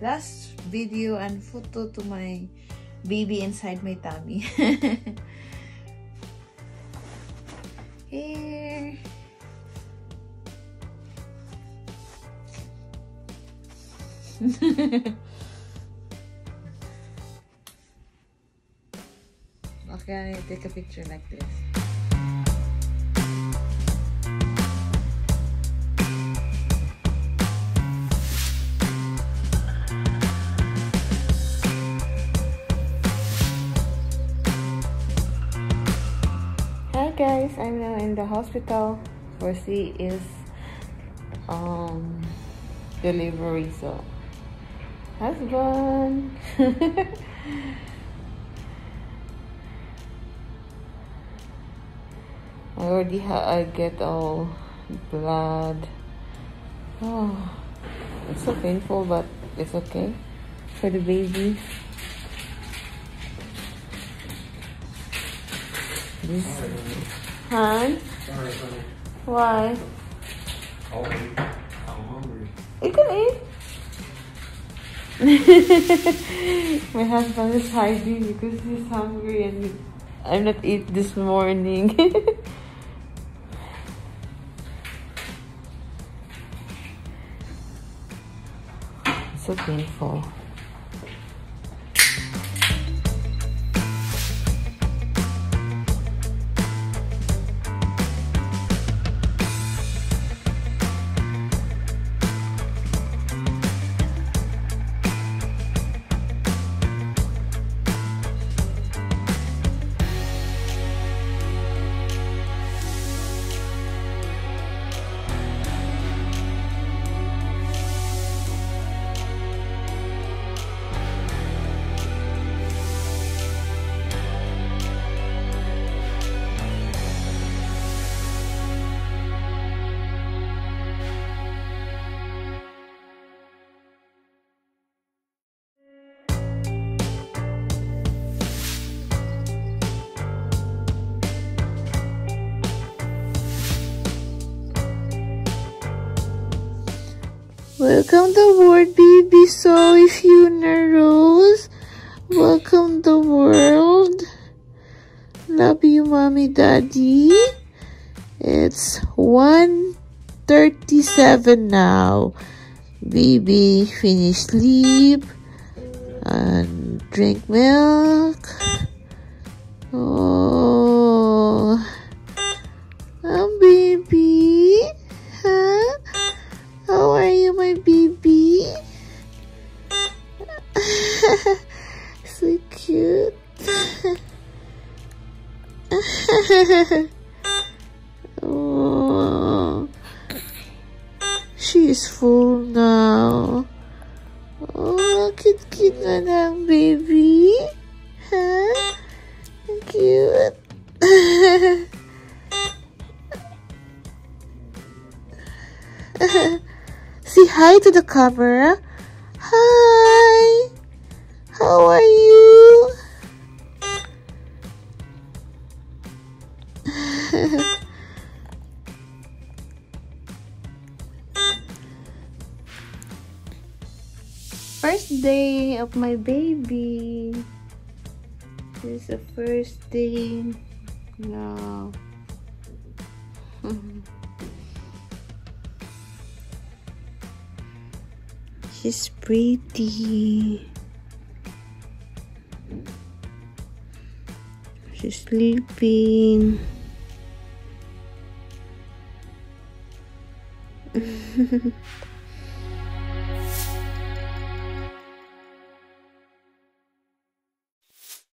last video and photo to my baby inside my tummy. Here. okay, I need to take a picture like this. Guys, I'm now in the hospital. For C is um delivery so husband. I already I get all blood. Oh it's so painful but it's okay. For the baby this Han? Sorry, honey. Why? Eat. I'm hungry. You can eat. My husband is hiding because he's hungry and I'm not eat this morning. so painful. Welcome the world, baby Zoe funerals. Welcome the world. Love you, mommy, daddy. It's 1.37 now. Baby, finish sleep and drink milk. Oh, oh, full now. Oh, cute, cute na baby. Huh? Cute. Say hi to the camera. Hi. How are you? First day of my baby. This is the first day now. She's pretty. She's sleeping.